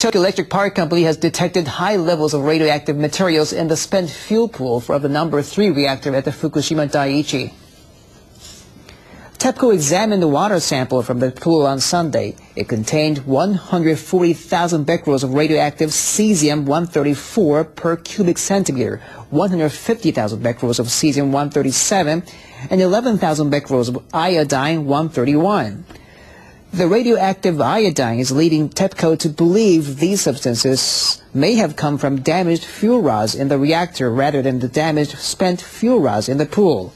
Tokyo Electric Power Company has detected high levels of radioactive materials in the spent fuel pool for the number 3 reactor at the Fukushima Daiichi. TEPCO examined the water sample from the pool on Sunday. It contained 140,000 becquerels of radioactive cesium-134 per cubic centimeter, 150,000 becquerels of cesium-137, and 11,000 becquerels of iodine-131. The radioactive iodine is leading TEPCO to believe these substances may have come from damaged fuel rods in the reactor rather than the damaged spent fuel rods in the pool.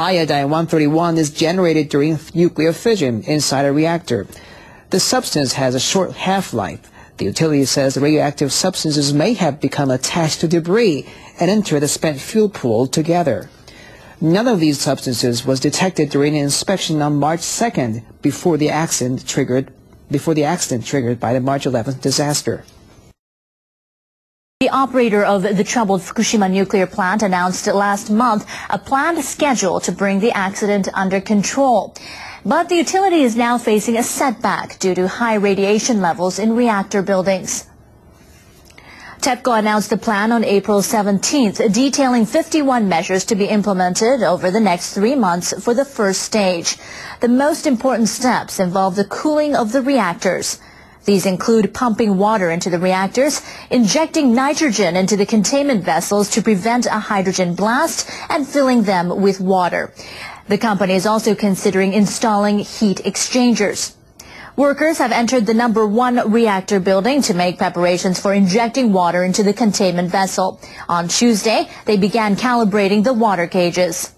Iodine-131 is generated during nuclear fission inside a reactor. The substance has a short half-life the utility says the radioactive substances may have become attached to debris and entered the spent fuel pool together. None of these substances was detected during an inspection on March 2nd before the accident triggered before the accident triggered by the March 11th disaster. The operator of the troubled Fukushima nuclear plant announced last month a planned schedule to bring the accident under control. But the utility is now facing a setback due to high radiation levels in reactor buildings. TEPCO announced a plan on April 17th detailing 51 measures to be implemented over the next three months for the first stage. The most important steps involve the cooling of the reactors. These include pumping water into the reactors, injecting nitrogen into the containment vessels to prevent a hydrogen blast, and filling them with water. The company is also considering installing heat exchangers. Workers have entered the number one reactor building to make preparations for injecting water into the containment vessel. On Tuesday, they began calibrating the water gauges.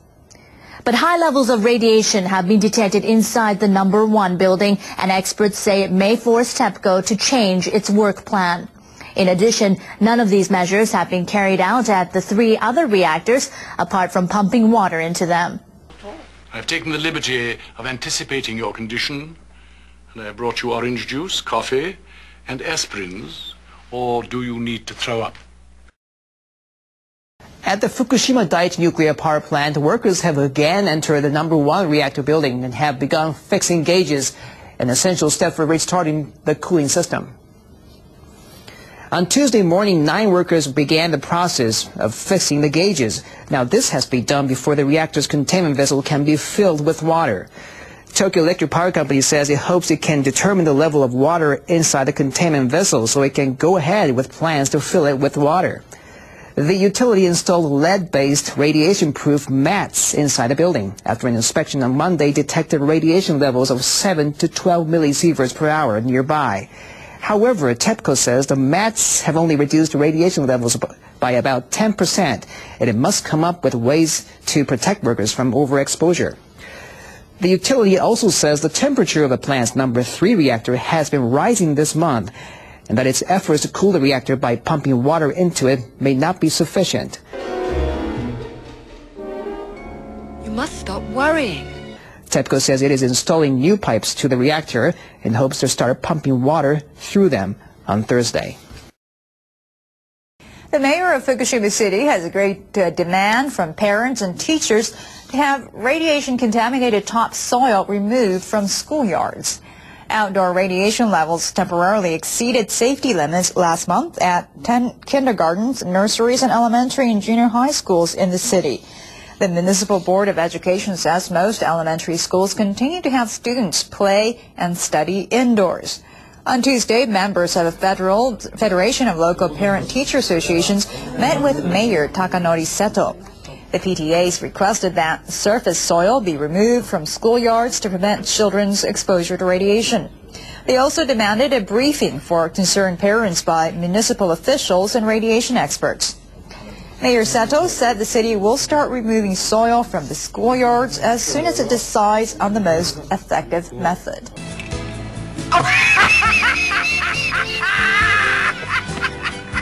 But high levels of radiation have been detected inside the number one building, and experts say it may force TEPCO to change its work plan. In addition, none of these measures have been carried out at the three other reactors, apart from pumping water into them. I've taken the liberty of anticipating your condition, and I have brought you orange juice, coffee, and aspirins. Or do you need to throw up? At the Fukushima Daiichi nuclear power plant, workers have again entered the number one reactor building and have begun fixing gauges, an essential step for restarting the cooling system. On Tuesday morning, nine workers began the process of fixing the gauges. Now, this has to be done before the reactor's containment vessel can be filled with water. Tokyo Electric Power Company says it hopes it can determine the level of water inside the containment vessel so it can go ahead with plans to fill it with water. The utility installed lead-based radiation-proof mats inside the building. After an inspection on Monday, detected radiation levels of 7 to 12 millisieverts per hour nearby. However, TEPCO says the mats have only reduced radiation levels by about 10%, and it must come up with ways to protect workers from overexposure. The utility also says the temperature of the plant's number 3 reactor has been rising this month, and that its efforts to cool the reactor by pumping water into it may not be sufficient. You must stop worrying. TEPCO says it is installing new pipes to the reactor in hopes to start pumping water through them on Thursday. The mayor of Fukushima City has a great uh, demand from parents and teachers to have radiation-contaminated topsoil removed from schoolyards. Outdoor radiation levels temporarily exceeded safety limits last month at 10 kindergartens, nurseries, and elementary and junior high schools in the city. The Municipal Board of Education says most elementary schools continue to have students play and study indoors. On Tuesday, members of the Federal Federation of Local Parent-Teacher Associations met with Mayor Takanori Seto. The PTAs requested that surface soil be removed from schoolyards to prevent children's exposure to radiation. They also demanded a briefing for concerned parents by municipal officials and radiation experts. Mayor Seto said the city will start removing soil from the schoolyards as soon as it decides on the most effective method.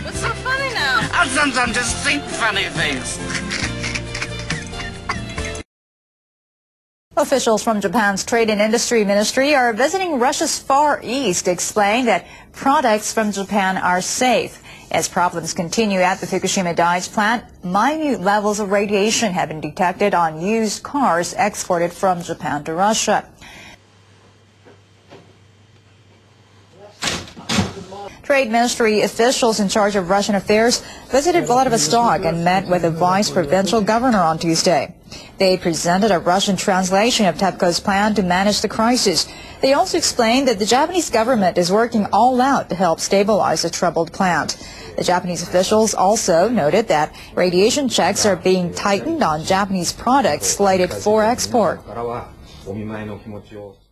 What's so funny now? I sometimes just think funny things. Officials from Japan's Trade and Industry Ministry are visiting Russia's Far East to explain that products from Japan are safe. As problems continue at the Fukushima Daiichi plant, minute levels of radiation have been detected on used cars exported from Japan to Russia. Trade Ministry officials in charge of Russian affairs visited Vladivostok and met with the vice provincial governor on Tuesday. They presented a Russian translation of TEPCO's plan to manage the crisis. They also explained that the Japanese government is working all out to help stabilize the troubled plant. The Japanese officials also noted that radiation checks are being tightened on Japanese products slated for export.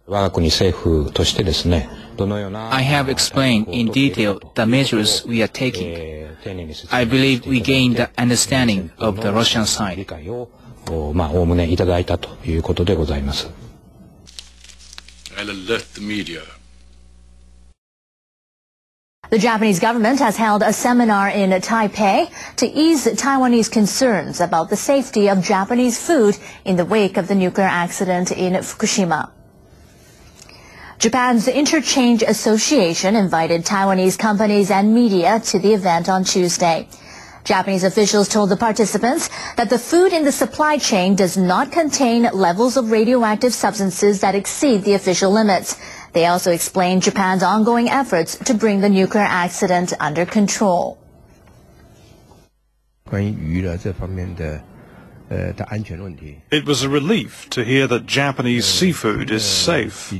我が国政府としてですね、どのような I have explained in detail the measures we are taking. I believe we gained the understanding of the Russian 理 side. alert the media. The Japanese government has held a seminar in Taipei to ease Taiwanese concerns about the safety of Japanese food in the wake of the nuclear accident in Fukushima. Japan's Interchange Association invited Taiwanese companies and media to the event on Tuesday. Japanese officials told the participants that the food in the supply chain does not contain levels of radioactive substances that exceed the official limits. They also explained Japan's ongoing efforts to bring the nuclear accident under control. 关于鱼的这方面的呃的安全问题， It was a relief to hear that Japanese seafood is safe.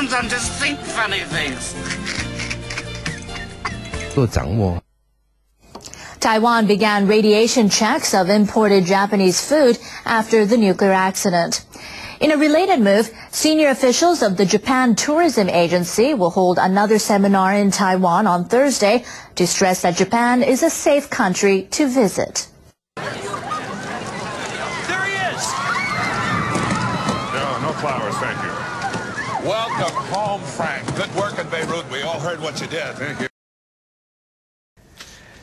sometimes just think funny things. 做掌握。 Taiwan began radiation checks of imported Japanese food after the nuclear accident. In a related move, senior officials of the Japan Tourism Agency will hold another seminar in Taiwan on Thursday to stress that Japan is a safe country to visit. There he is! No, no flowers, thank you. Welcome home, Frank. Good work in Beirut. We all heard what you did. Thank you.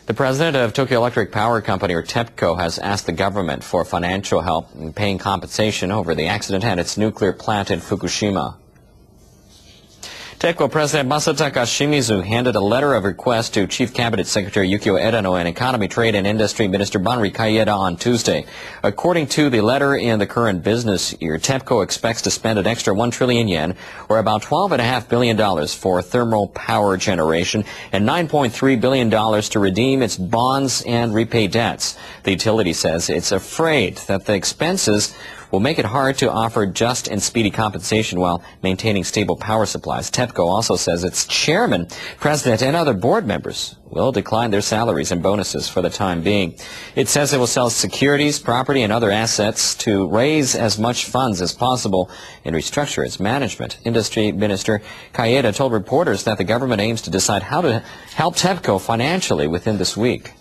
The president of Tokyo Electric Power Company, or TEPCO, has asked the government for financial help in paying compensation over the accident at its nuclear plant in Fukushima. TEPCO President Masataka Shimizu handed a letter of request to Chief Cabinet Secretary Yukio Edano and Economy, Trade and Industry Minister Banri Kaieda on Tuesday. According to the letter in the current business year, TEPCO expects to spend an extra 1 trillion yen, or about $12.5 billion for thermal power generation and $9.3 billion to redeem its bonds and repay debts. The utility says it's afraid that the expenses will make it hard to offer just and speedy compensation while maintaining stable power supplies. TEPCO also says its chairman, president, and other board members will decline their salaries and bonuses for the time being. It says it will sell securities, property, and other assets to raise as much funds as possible and restructure its management. Industry Minister Kaieda told reporters that the government aims to decide how to help TEPCO financially within this week.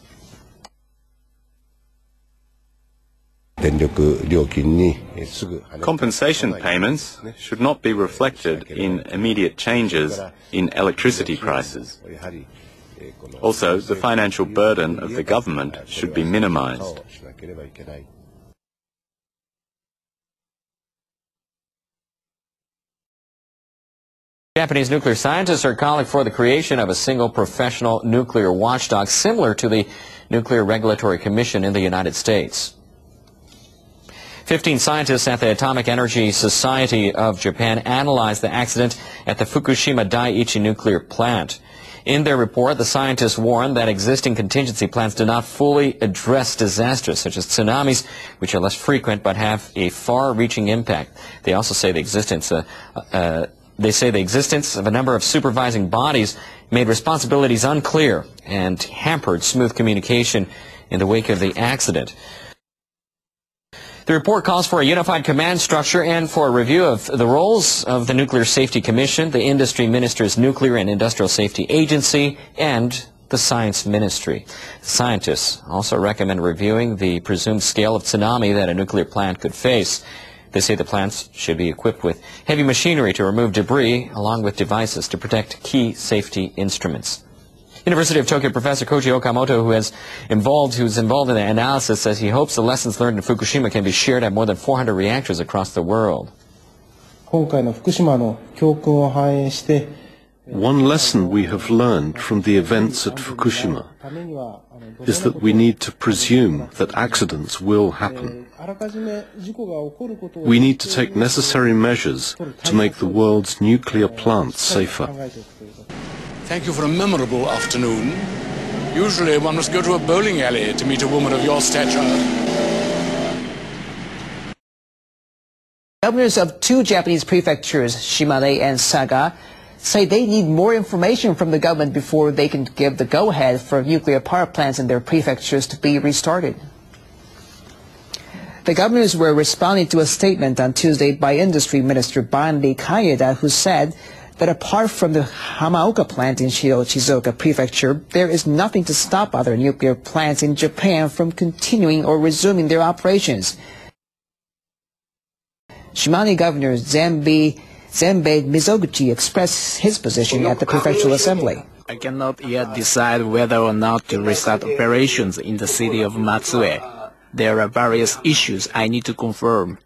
Compensation payments should not be reflected in immediate changes in electricity prices. Also, the financial burden of the government should be minimized. Japanese nuclear scientists are calling for the creation of a single professional nuclear watchdog similar to the Nuclear Regulatory Commission in the United States. Fifteen scientists at the Atomic Energy Society of Japan analyzed the accident at the Fukushima Daiichi nuclear plant. In their report, the scientists warned that existing contingency plans do not fully address disasters such as tsunamis, which are less frequent but have a far-reaching impact. They also say the existence uh, uh, they say the existence of a number of supervising bodies made responsibilities unclear and hampered smooth communication in the wake of the accident. The report calls for a unified command structure and for a review of the roles of the Nuclear Safety Commission, the Industry Minister's Nuclear and Industrial Safety Agency, and the Science Ministry. Scientists also recommend reviewing the presumed scale of tsunami that a nuclear plant could face. They say the plants should be equipped with heavy machinery to remove debris, along with devices to protect key safety instruments. University of Tokyo professor Koji Okamoto, who has involved, who's involved in the analysis, says he hopes the lessons learned in Fukushima can be shared at more than 400 reactors across the world. One lesson we have learned from the events at Fukushima is that we need to presume that accidents will happen. We need to take necessary measures to make the world's nuclear plants safer. Thank you for a memorable afternoon. Usually one must go to a bowling alley to meet a woman of your stature. Governors of two Japanese prefectures, Shimane and Saga, say they need more information from the government before they can give the go-ahead for nuclear power plants in their prefectures to be restarted. The governors were responding to a statement on Tuesday by Industry Minister Banri Kaieda, who said that apart from the Hamaoka plant in Shizuoka Prefecture, there is nothing to stop other nuclear plants in Japan from continuing or resuming their operations. Shimane Governor Zambi Zenbei Mizoguchi expressed his position at the prefectural assembly. I cannot yet decide whether or not to restart operations in the city of Matsue. There are various issues I need to confirm.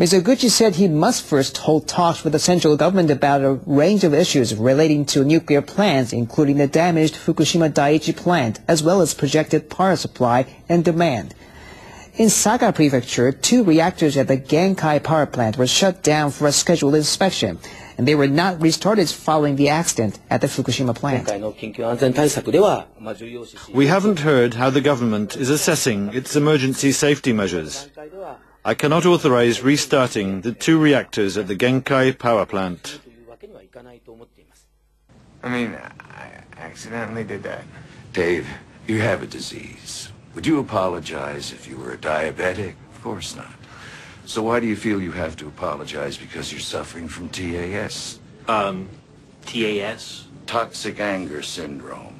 Mizoguchi said he must first hold talks with the central government about a range of issues relating to nuclear plants, including the damaged Fukushima Daiichi plant, as well as projected power supply and demand. In Saga Prefecture, two reactors at the Genkai power plant were shut down for a scheduled inspection, and they were not restarted following the accident at the Fukushima plant. We haven't heard how the government is assessing its emergency safety measures. I cannot authorize restarting the two reactors at the Genkai power plant. I mean, I accidentally did that. Dave, you have a disease. Would you apologize if you were a diabetic? Of course not. So why do you feel you have to apologize because you're suffering from TAS? Um, TAS? Toxic anger syndrome.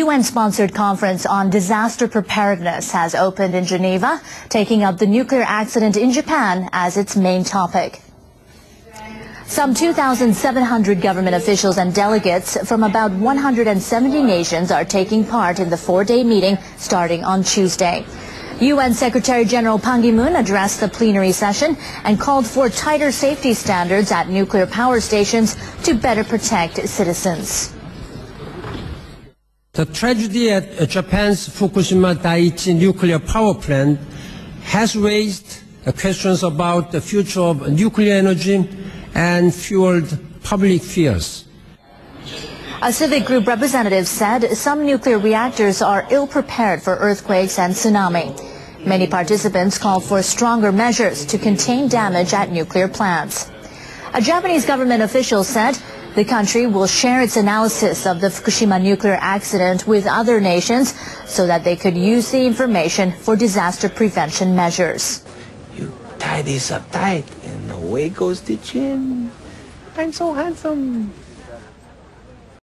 UN-sponsored conference on disaster preparedness has opened in Geneva, taking up the nuclear accident in Japan as its main topic. Some 2,700 government officials and delegates from about 170 nations are taking part in the four-day meeting starting on Tuesday. UN Secretary General Ban Ki-moon addressed the plenary session and called for tighter safety standards at nuclear power stations to better protect citizens. The tragedy at uh, Japan's Fukushima Daiichi nuclear power plant has raised questions about the future of nuclear energy and fueled public fears. A civic group representative said some nuclear reactors are ill prepared for earthquakes and tsunami. Many participants called for stronger measures to contain damage at nuclear plants. A Japanese government official said the country will share its analysis of the Fukushima nuclear accident with other nations so that they could use the information for disaster prevention measures. You tie this up tight and away goes the chin. I'm so handsome.